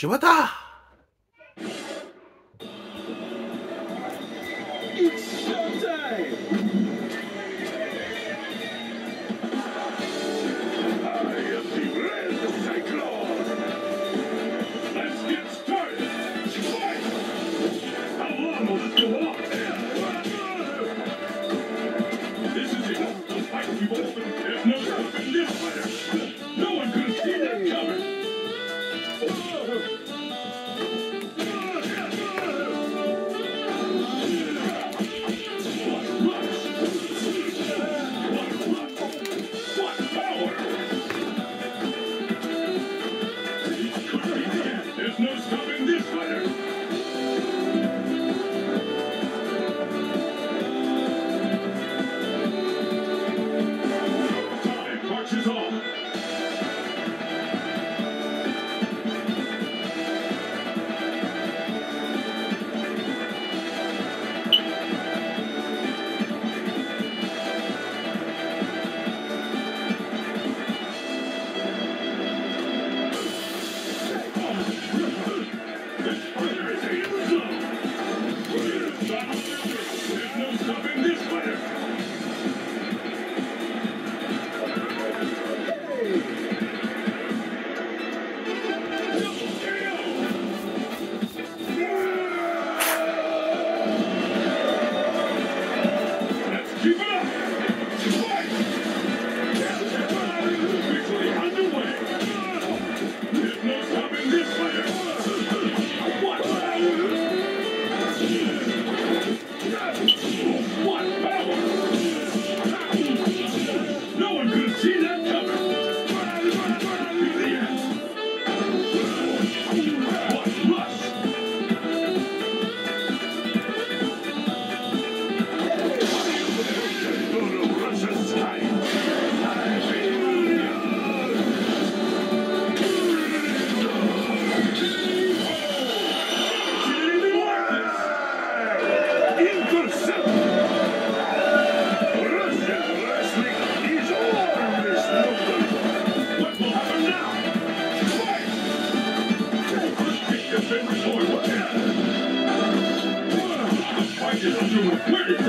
柴田。The fight is underway.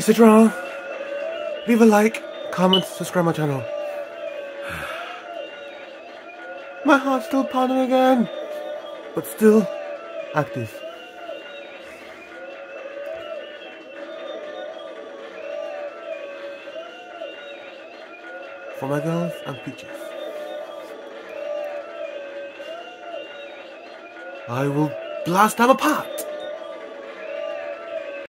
Is it? Leave a like, comment, subscribe my channel. My heart's still pounding again, but still active. For my girls and peaches. I will blast them apart!